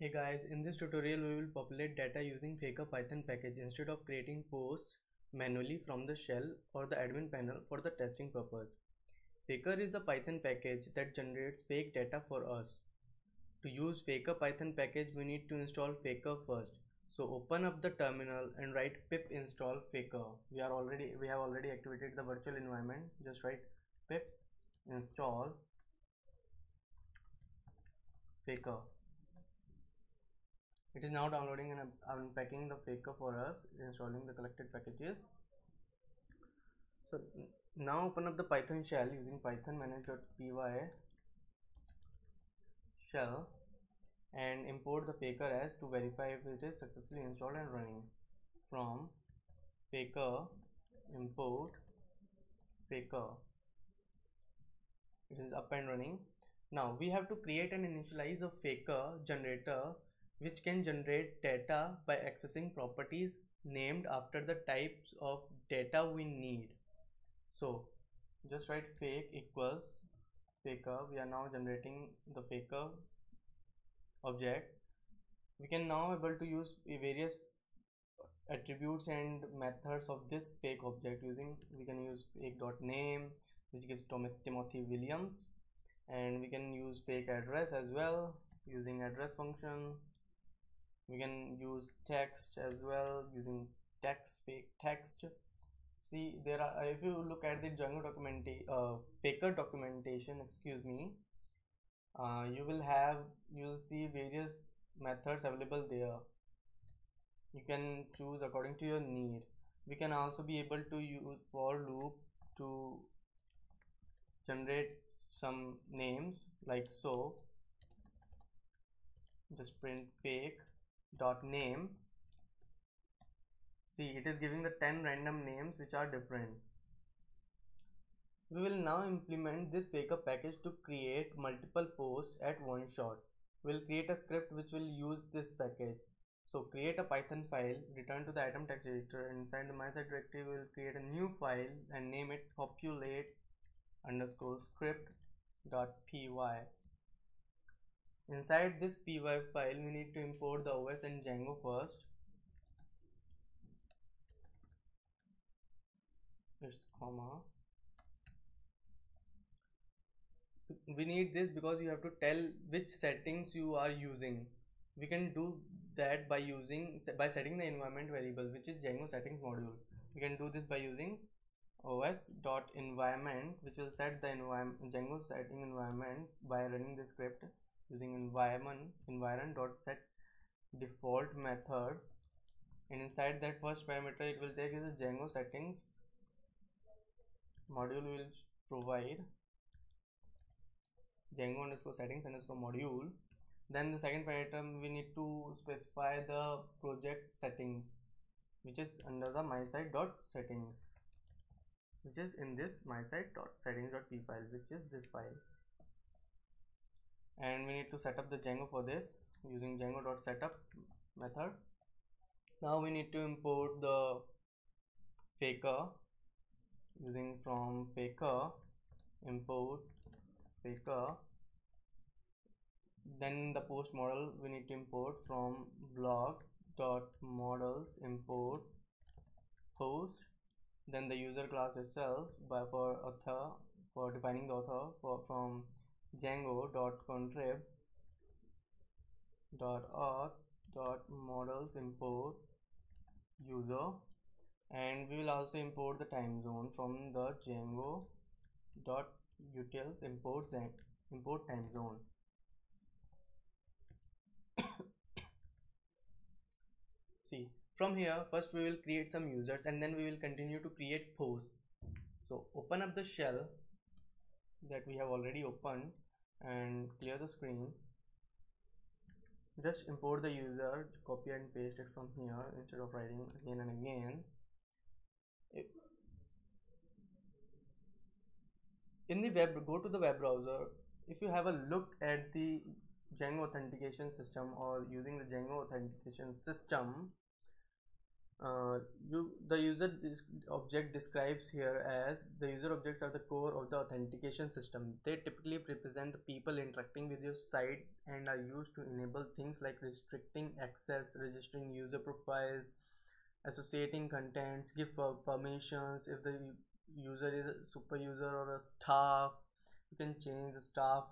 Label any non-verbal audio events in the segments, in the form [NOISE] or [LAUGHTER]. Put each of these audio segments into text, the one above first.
Hey guys, in this tutorial we will populate data using Faker Python package instead of creating posts manually from the shell or the admin panel for the testing purpose. Faker is a Python package that generates fake data for us. To use Faker Python package we need to install Faker first. So open up the terminal and write pip install Faker. We are already we have already activated the virtual environment. Just write pip install Faker it is now downloading and uh, unpacking the faker for us installing the collected packages. So now open up the python shell using python manage.py shell and import the faker as to verify if it is successfully installed and running. From faker import faker. It is up and running. Now we have to create and initialize a faker generator which can generate data by accessing properties named after the types of data we need. So just write fake equals faker. We are now generating the faker object. We can now able to use various attributes and methods of this fake object using we can use fake dot name which gives timothy williams. And we can use fake address as well using address function we can use text as well using text fake text. See there are if you look at the django documentation uh, faker documentation excuse me uh, you will have you will see various methods available there. You can choose according to your need. We can also be able to use for loop to generate some names like so. Just print fake dot name. See it is giving the 10 random names which are different. We will now implement this faker package to create multiple posts at one shot. We'll create a script which will use this package. So create a python file return to the Atom text editor inside the mysite directory we will create a new file and name it populate underscore script dot py inside this py file we need to import the os and django first. Comma. We need this because you have to tell which settings you are using. We can do that by using by setting the environment variable which is django settings module. We can do this by using os dot environment which will set the environment django setting environment by running the script using environment environment dot set default method. And inside that first parameter it will take is a django settings module will provide. Django underscore settings underscore module. Then the second parameter we need to specify the project settings which is under the mysite dot settings which is in this mysite dot settings dot p file which is this file and we need to set up the Django for this using django.setup method. Now we need to import the faker using from faker import faker. Then the post model we need to import from blog dot models import post. Then the user class itself by for author for defining the author for from django.contrib dot auth dot models import user. And we will also import the time zone from the django dot utils import import time zone. [COUGHS] See from here first we will create some users and then we will continue to create posts. So open up the shell that we have already opened and clear the screen. Just import the user copy and paste it from here instead of writing again and again. In the web go to the web browser. If you have a look at the Django authentication system or using the Django authentication system uh, you the user object describes here as the user objects are the core of the authentication system. They typically represent the people interacting with your site and are used to enable things like restricting access registering user profiles associating contents give permissions. If the user is a super user or a staff you can change the staff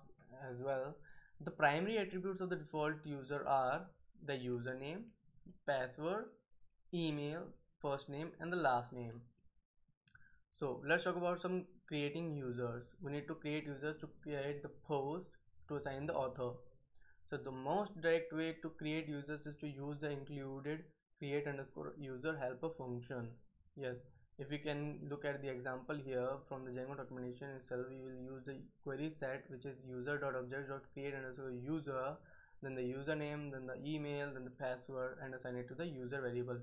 as well. The primary attributes of the default user are the username password email first name and the last name. So let's talk about some creating users. We need to create users to create the post to assign the author. So the most direct way to create users is to use the included create underscore user helper function. Yes if we can look at the example here from the Django documentation itself we will use the query set which is user.object.create underscore user then the username then the email then the password and assign it to the user variable.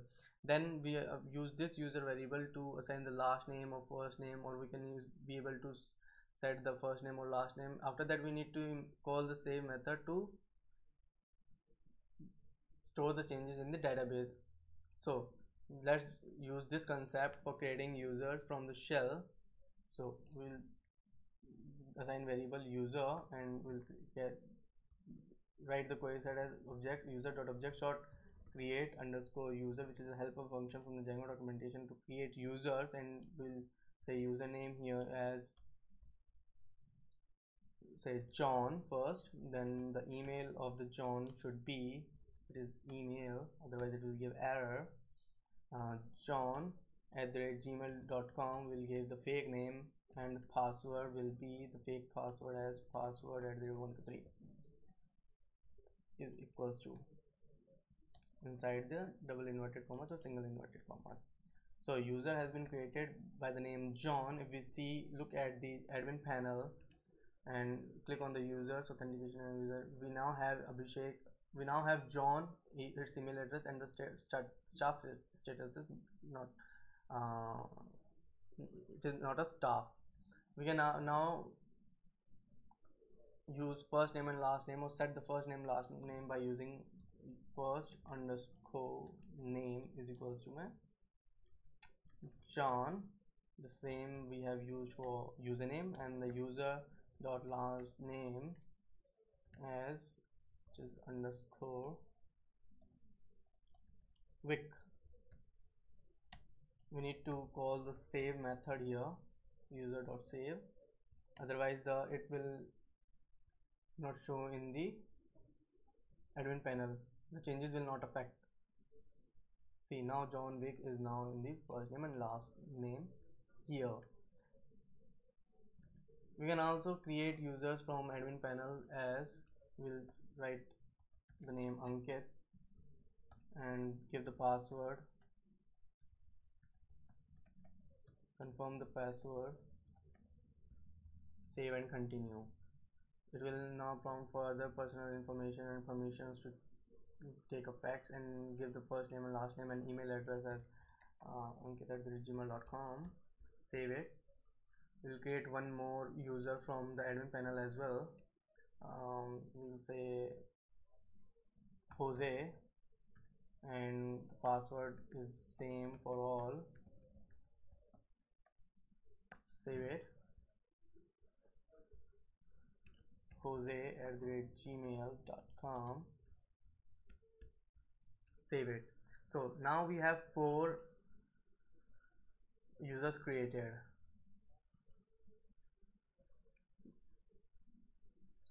Then we uh, use this user variable to assign the last name or first name or we can use, be able to set the first name or last name. After that we need to call the save method to store the changes in the database. So let's use this concept for creating users from the shell. So we'll assign variable user and we'll get write the query set as object user dot object short create underscore user which is a helper function from the Django documentation to create users and we'll say username here as say John first then the email of the John should be it is email otherwise it will give error. Uh, John at the rate gmail.com will give the fake name and the password will be the fake password as password at the 123 is equals to inside the double inverted commas or single inverted commas. So user has been created by the name John. If we see look at the admin panel and click on the users authentication and user we now have Abhishek we now have John his email address and the staff status is not uh, it is not a staff. We can now, now use first name and last name or set the first name last name by using first underscore name is equals to my John. The same we have used for username and the user dot last name as which is underscore wick we need to call the save method here user dot save. Otherwise the it will not show in the admin panel. The changes will not affect. See now John Wick is now in the first name and last name here. We can also create users from admin panel as we'll write the name Ankit and give the password. Confirm the password. Save and continue it will now prompt for other personal information and permissions to take effect and give the first name and last name and email address as uh, save it. We'll create one more user from the admin panel as well. Um, we'll say Jose and the password is same for all. Save it jose at gmail.com save it. So now we have four users created.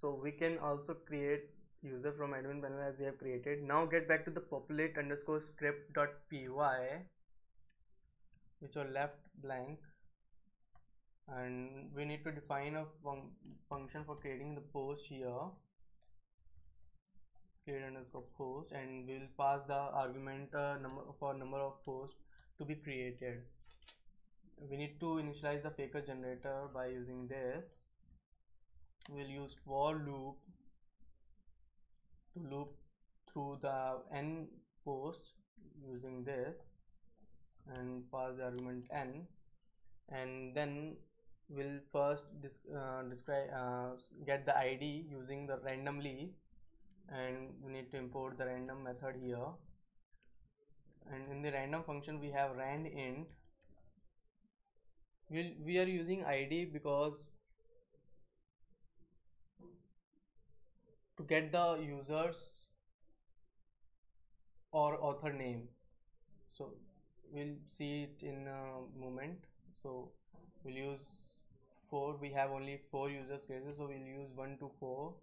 So we can also create user from admin panel as we have created. Now get back to the populate underscore script dot py which are left blank and we need to define a fun function for creating the post here. Create underscore post and we'll pass the argument uh, number for number of posts to be created. We need to initialize the faker generator by using this. We'll use for loop to loop through the n posts using this and pass the argument n. And then will first uh, describe uh, get the id using the randomly and we need to import the random method here. And in the random function we have rand int. We'll, we are using id because to get the users or author name. So we'll see it in a moment. So we'll use four we have only four users cases so we'll use one to four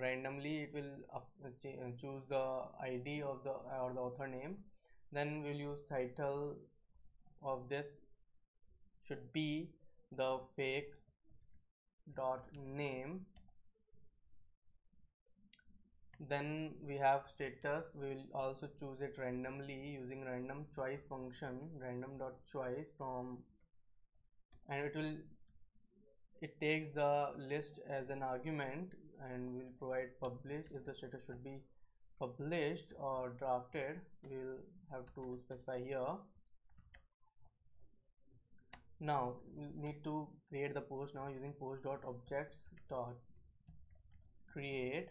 randomly. It will uh, uh, choose the id of the or the author name. Then we'll use title of this. Should be the fake dot name. Then we have status. We will also choose it randomly using random choice function random dot choice from and it will it takes the list as an argument and will provide publish if the status should be published or drafted we'll have to specify here. Now we need to create the post now using post dot objects dot create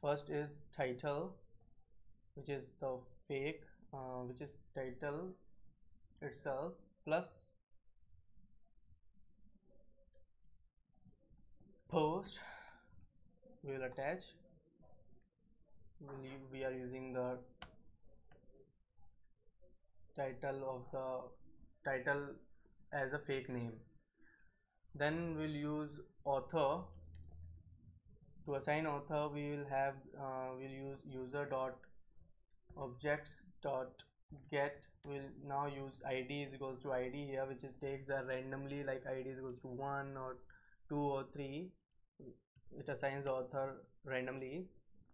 first is title which is the fake uh, which is title itself plus post we will attach. We are using the title of the title as a fake name. Then we'll use author. To assign author we will have uh, we'll use user dot objects dot get. Will now use id is equals to id here which is takes a randomly like id is equals to 1 or 2 or 3 it assigns author randomly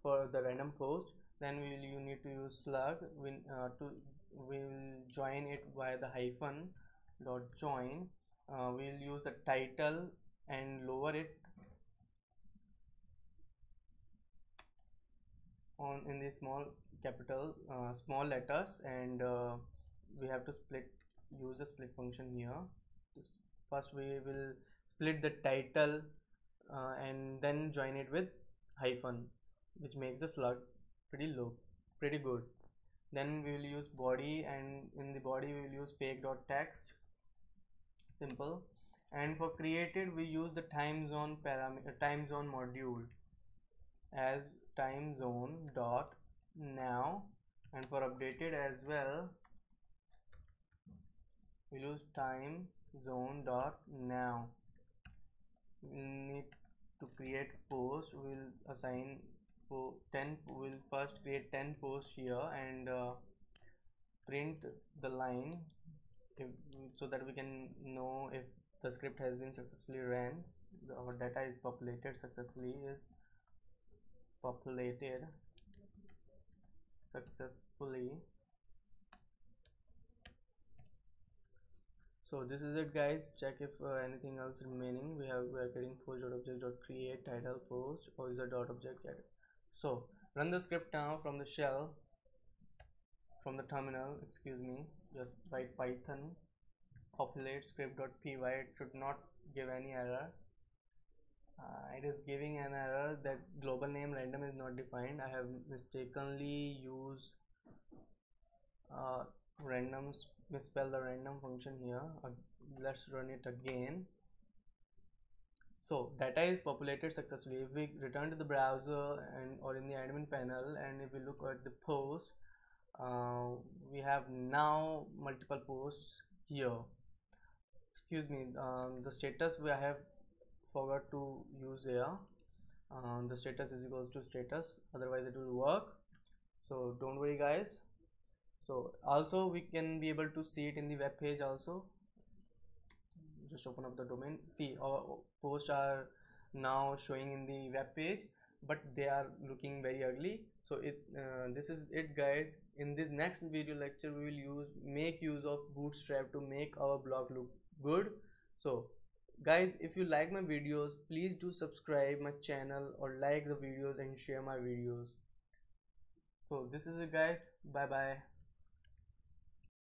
for the random post then we will you need to use slug we, uh, to we will join it via the hyphen dot join. Uh, we will use the title and lower it on in the small capital uh, small letters. And uh, we have to split use a split function here. First we will split the title uh, and then join it with hyphen which makes the slug pretty low pretty good. Then we will use body and in the body we will use fake dot text simple. And for created we use the time zone parameter time zone module as time zone dot now. And for updated as well we'll use time zone dot now. We need to create post we'll assign 10 we'll first create 10 posts here and uh, print the line if, so that we can know if the script has been successfully ran our data is populated successfully is populated successfully so this is it guys. Check if uh, anything else remaining. We have we are getting post dot object dot create title post. Or a dot object get so run the script now from the shell from the terminal. Excuse me. Just write python. Populate script.py it should not give any error. Uh, it is giving an error that global name random is not defined. I have mistakenly used uh, random misspell the random function here. Uh, let's run it again. So data is populated successfully. If we return to the browser and or in the admin panel and if we look at the post uh, we have now multiple posts here. Excuse me um, the status we have forgot to use here. Um, the status is equals to status. Otherwise it will work. So don't worry guys so also we can be able to see it in the web page also. Just open up the domain. See our posts are now showing in the web page but they are looking very ugly. So it uh, this is it guys. In this next video lecture we will use make use of bootstrap to make our blog look good. So guys if you like my videos please do subscribe my channel or like the videos and share my videos. So this is it guys. Bye bye